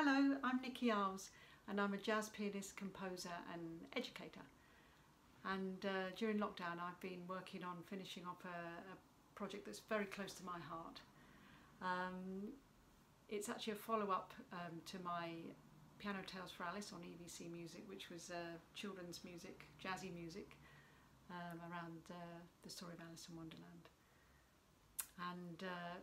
Hello, I'm Nikki Iles and I'm a jazz pianist, composer and educator. And uh, during lockdown I've been working on finishing up a, a project that's very close to my heart. Um, it's actually a follow-up um, to my Piano Tales for Alice on EVC Music, which was uh, children's music, jazzy music, um, around uh, the story of Alice in Wonderland. And uh,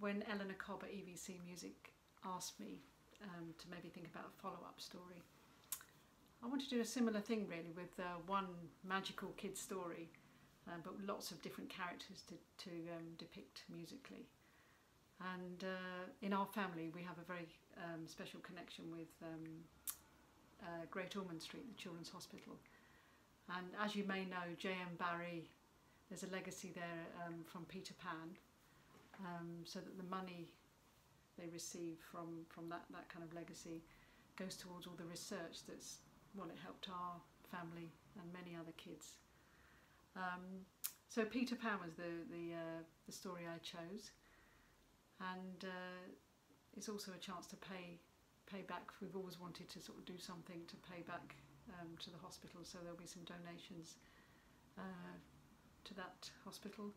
when Eleanor Cobb at EVC Music asked me um, to maybe think about a follow-up story, I want to do a similar thing really with uh, one magical kid story, um, but lots of different characters to, to um, depict musically. And uh, in our family, we have a very um, special connection with um, uh, Great Ormond Street, the Children's Hospital. And as you may know, J.M. Barrie, there's a legacy there um, from Peter Pan, um, so that the money they receive from, from that, that kind of legacy goes towards all the research that's, well, it helped our family and many other kids. Um, so Peter Pan was the, the, uh, the story I chose and uh, it's also a chance to pay pay back. We've always wanted to sort of do something to pay back um, to the hospital, so there'll be some donations uh, to that hospital,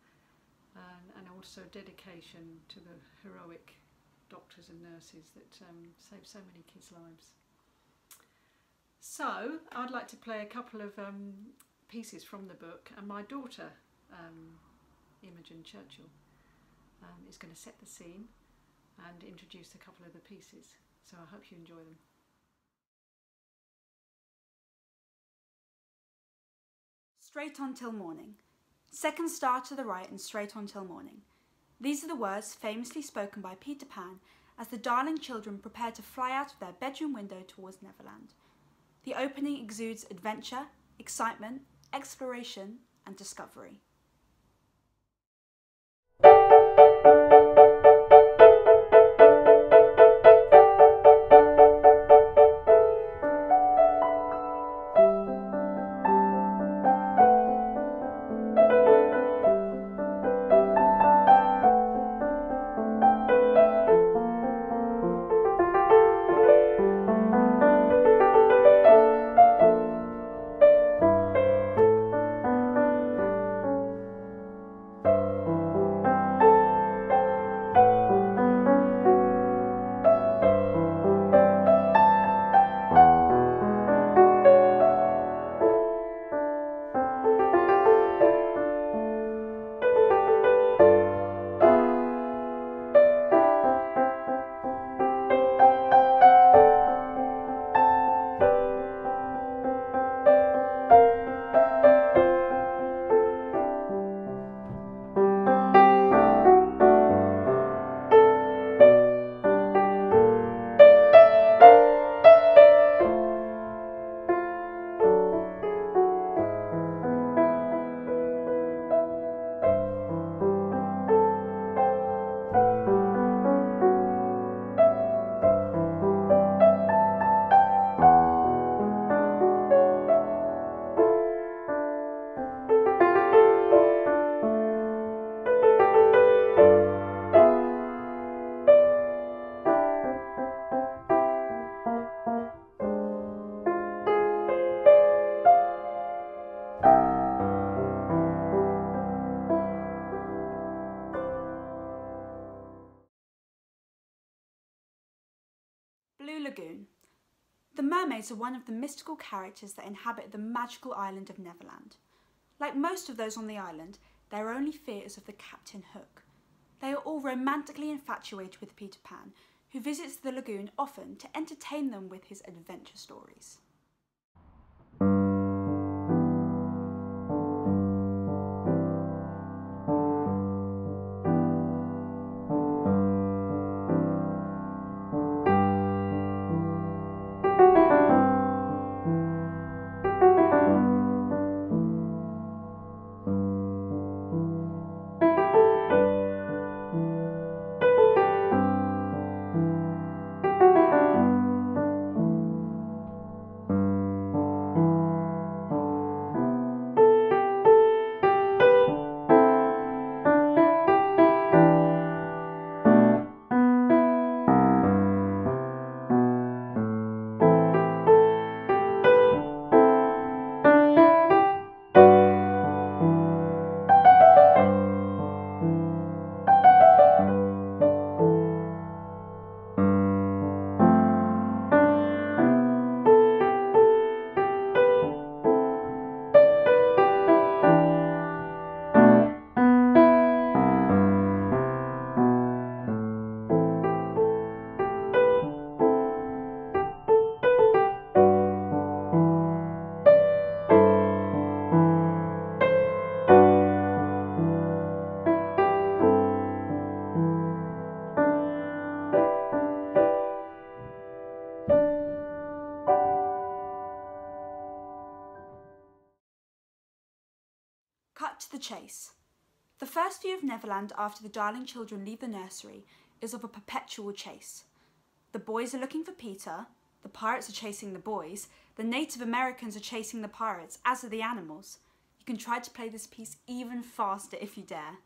and, and, also dedication to the heroic doctors and nurses that um, save so many kids' lives. So I'd like to play a couple of um, pieces from the book, and my daughter, um, Imogen Churchill um, is going to set the scene and introduce a couple of the pieces. So I hope you enjoy them. Straight on till morning. Second star to the right and straight on till morning. These are the words famously spoken by Peter Pan as the darling children prepare to fly out of their bedroom window towards Neverland. The opening exudes adventure, excitement, exploration, and discovery. Blue Lagoon. The mermaids are one of the mystical characters that inhabit the magical island of Neverland. Like most of those on the island, their only fear is of the Captain Hook. They are all romantically infatuated with Peter Pan, who visits the lagoon often to entertain them with his adventure stories. The chase. The first view of Neverland after the darling children leave the nursery is of a perpetual chase. The boys are looking for Peter, the pirates are chasing the boys, the Native Americans are chasing the pirates, as are the animals. You can try to play this piece even faster if you dare.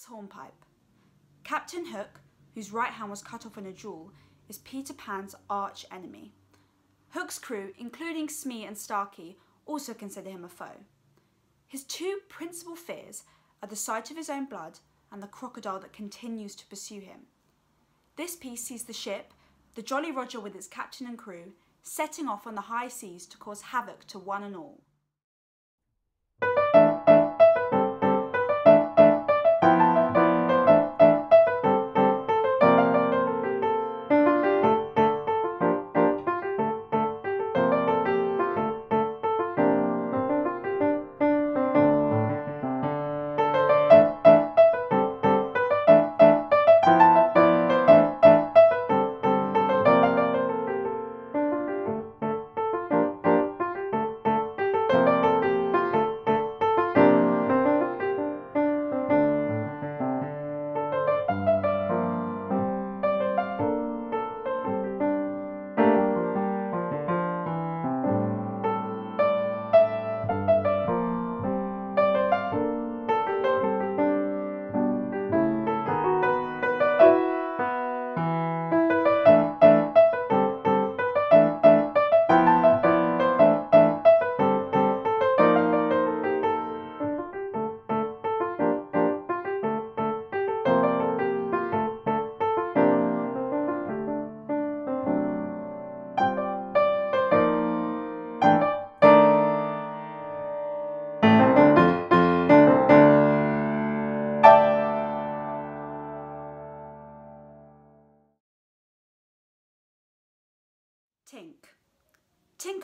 Hook's hornpipe. Captain Hook, whose right hand was cut off in a duel, is Peter Pan's arch enemy. Hook's crew, including Smee and Starkey, also consider him a foe. His two principal fears are the sight of his own blood and the crocodile that continues to pursue him. This piece sees the ship, the Jolly Roger with its captain and crew, setting off on the high seas to cause havoc to one and all.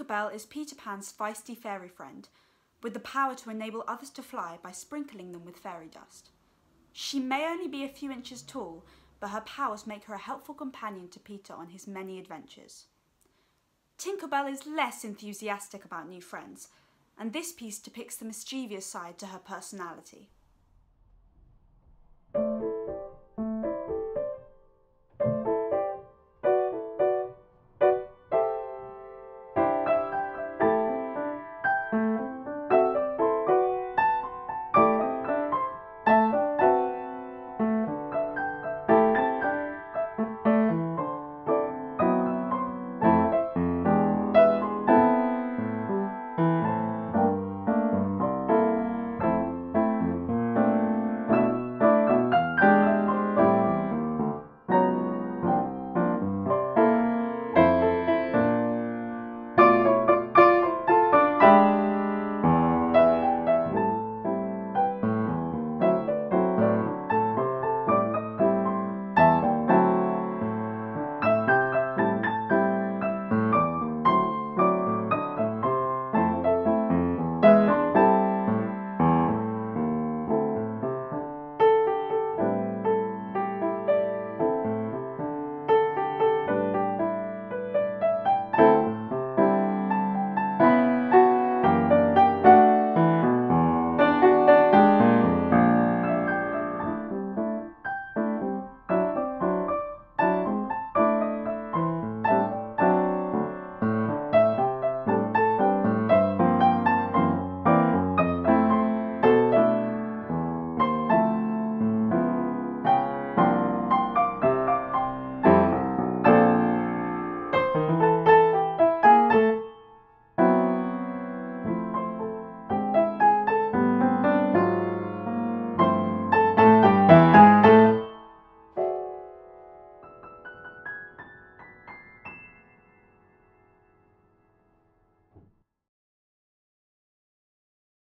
Tinkerbell is Peter Pan's feisty fairy friend, with the power to enable others to fly by sprinkling them with fairy dust. She may only be a few inches tall, but her powers make her a helpful companion to Peter on his many adventures. Tinkerbell is less enthusiastic about new friends, and this piece depicts the mischievous side to her personality.